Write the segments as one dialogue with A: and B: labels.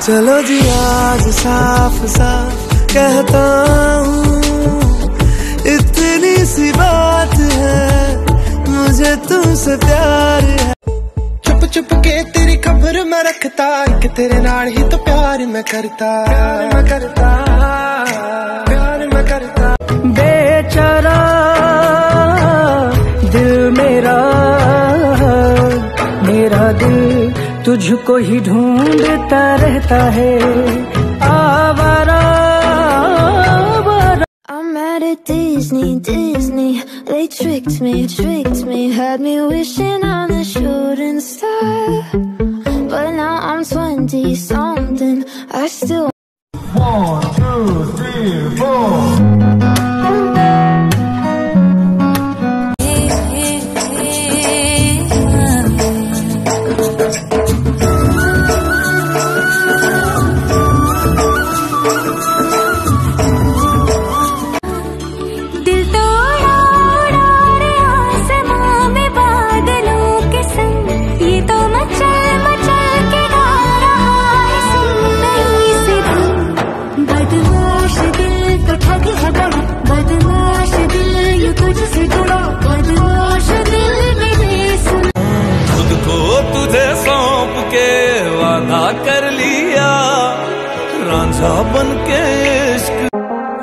A: चलो जी आज साफ़ साफ़ कहता हूँ इतनी सी बात है मुझे तुमसे प्यार है। चुप चुप के तेरी खबर मैं रखता कि तेरे नाल ही तो प्यार मैं करता। प्यार मैं करता प्यार मैं करता।
B: बेचारा दिल मेरा तुझको ही ढूंढता रहता है आवारा आवारा
C: I'm mad at Disney, Disney. They tricked me, tricked me, had me wishing on a shooting star. But now I'm 20 something. I still दिल
D: तुझे सौंप के वादा कर लिया रांझा बन के इश्क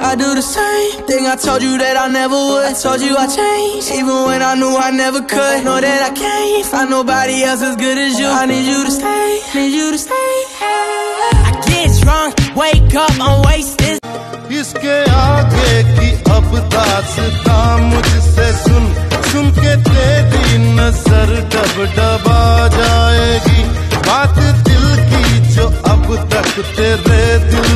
A: I do the same thing I told you that I never would. I told you I changed, even when I knew I never could. Know that I can't find nobody else as good as you. I need you to stay, need you to stay. I get drunk, wake up, I'm wasted.
E: इसके आगे की नज़र dub डबा जाएगी बात दिल की जो अब तक तेरे दिल